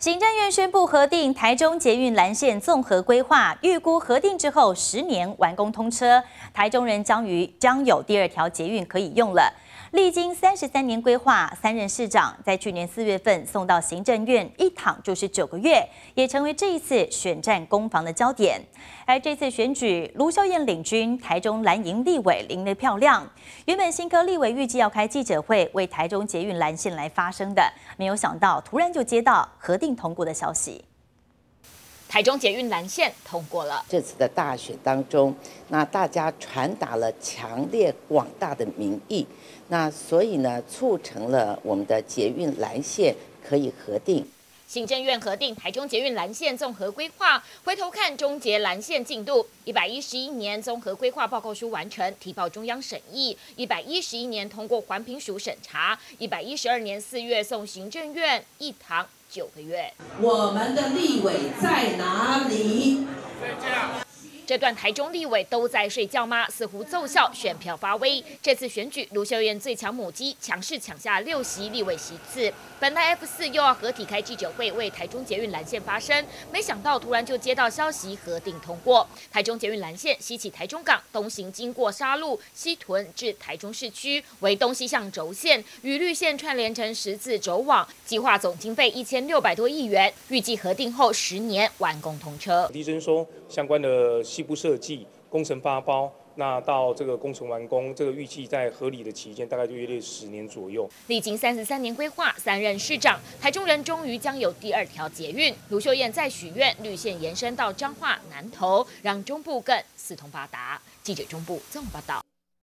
行政院宣布核定台中捷运蓝线综合规划，预估核定之后十年完工通车，台中人将于将有第二条捷运可以用了。历经三十三年规划，三任市长在去年四月份送到行政院，一躺就是九个月，也成为这一次选战攻防的焦点。而这次选举，卢秀燕领军台中蓝营立委赢得漂亮。原本新科立委预计要开记者会为台中捷运蓝线来发声的，没有想到突然就接到核定通过的消息。台中捷运蓝线通过了。这次的大选当中，那大家传达了强烈广大的民意，那所以呢，促成了我们的捷运蓝线可以核定。行政院核定台中捷运蓝线综合规划，回头看终结蓝线进度，一百一十一年综合规划报告书完成，提报中央审议，一百一十一年通过环评署审查，一百一十二年四月送行政院一堂。九个月，我们的立委在哪里？这段台中立委都在睡觉吗？似乎奏效，选票发威。这次选举，卢秀燕最强母鸡强势抢下六席立委席次。本来 F 四又要合体开记者会为台中捷运蓝线发声，没想到突然就接到消息核定通过。台中捷运蓝线西起台中港，东行经过沙路、西屯至台中市区，为东西向轴线，与绿线串联成十字轴网。计划总经费一千六百多亿元，预计核定后十年完工通车。李征说相关的。内部设计工程发包，那到这个工程完工，这个预计在合理的期间，大概就约略十年左右。历经三十三年规划，三任市长，台中人终于将有第二条捷运。卢秀燕再许愿，绿线延伸到彰化南投，让中部更四通八达。记者中部综合报道。